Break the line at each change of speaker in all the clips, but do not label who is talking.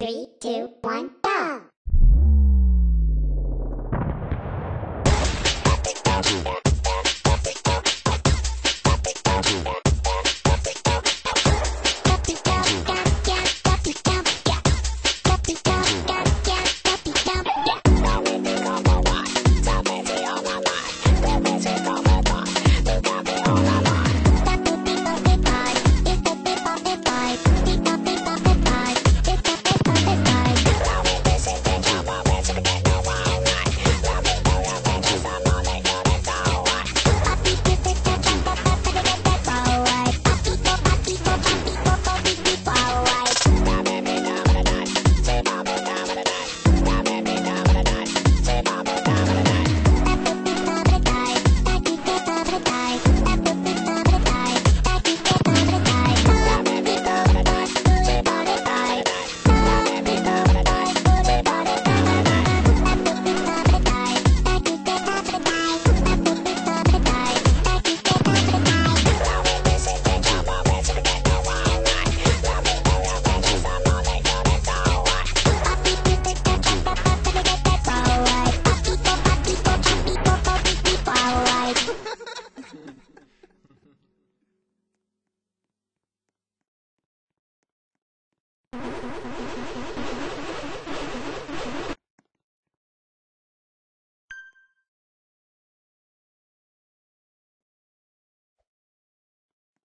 Three, two, one,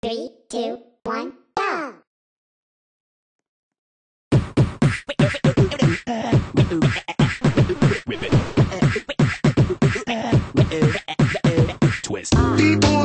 Three, two, one, go!
Twist.
Come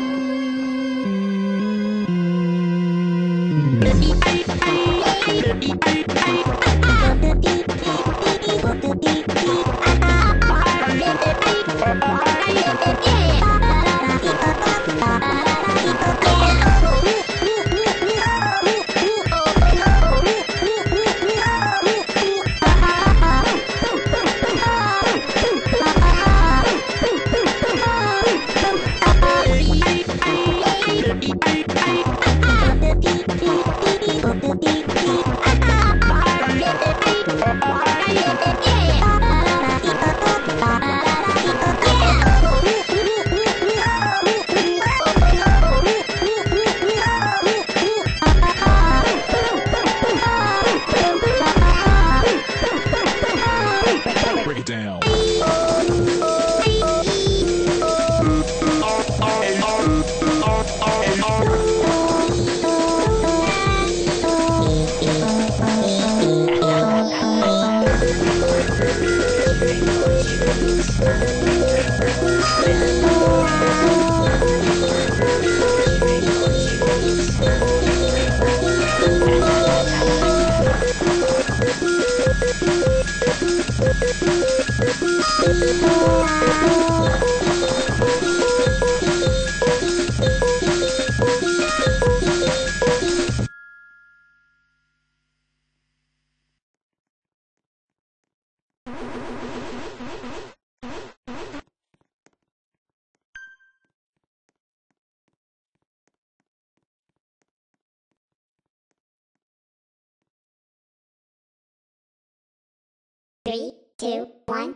It down.
Three, two, one,